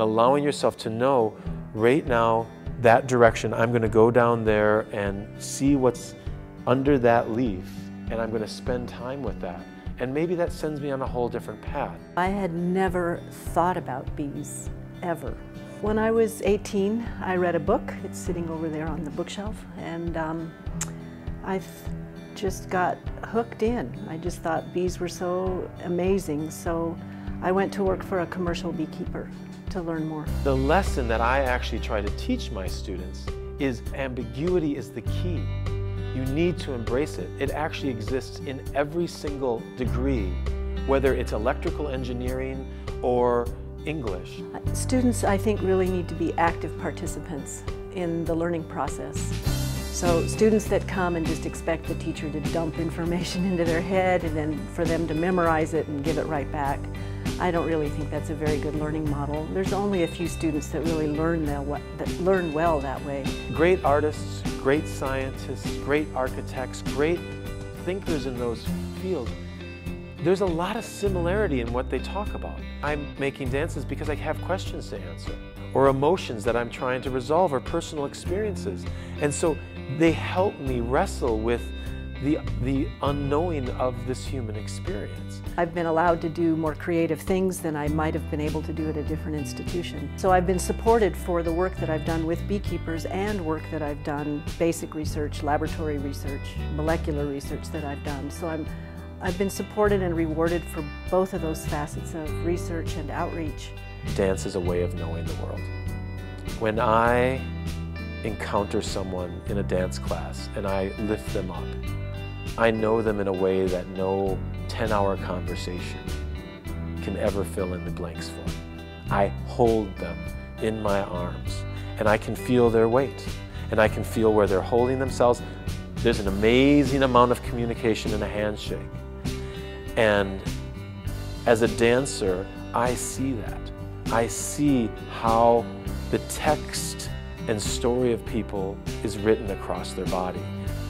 allowing yourself to know right now that direction, I'm going to go down there and see what's under that leaf, and I'm going to spend time with that. And maybe that sends me on a whole different path. I had never thought about bees, ever. When I was 18, I read a book. It's sitting over there on the bookshelf, and um, I just got hooked in. I just thought bees were so amazing, so I went to work for a commercial beekeeper to learn more. The lesson that I actually try to teach my students is ambiguity is the key. You need to embrace it. It actually exists in every single degree, whether it's electrical engineering or English. Uh, students, I think, really need to be active participants in the learning process. So students that come and just expect the teacher to dump information into their head and then for them to memorize it and give it right back, I don't really think that's a very good learning model. There's only a few students that really learn, that, that learn well that way. Great artists, great scientists, great architects, great thinkers in those fields. There's a lot of similarity in what they talk about. I'm making dances because I have questions to answer, or emotions that I'm trying to resolve, or personal experiences. And so they help me wrestle with the, the unknowing of this human experience. I've been allowed to do more creative things than I might have been able to do at a different institution. So I've been supported for the work that I've done with beekeepers and work that I've done, basic research, laboratory research, molecular research that I've done. So I'm, I've been supported and rewarded for both of those facets of research and outreach. Dance is a way of knowing the world. When I encounter someone in a dance class and I lift them up, I know them in a way that no 10 hour conversation can ever fill in the blanks for. I hold them in my arms and I can feel their weight and I can feel where they're holding themselves. There's an amazing amount of communication in a handshake. And as a dancer, I see that. I see how the text and story of people is written across their body.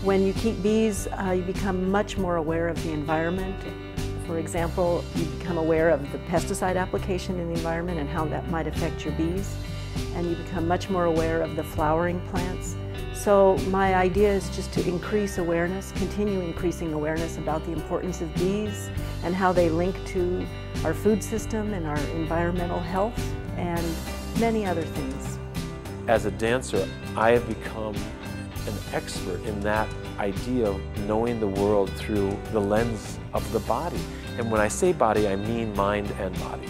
When you keep bees, uh, you become much more aware of the environment. For example, you become aware of the pesticide application in the environment and how that might affect your bees. And you become much more aware of the flowering plants. So my idea is just to increase awareness, continue increasing awareness about the importance of bees and how they link to our food system and our environmental health and many other things. As a dancer, I have become an expert in that idea of knowing the world through the lens of the body. And when I say body, I mean mind and body.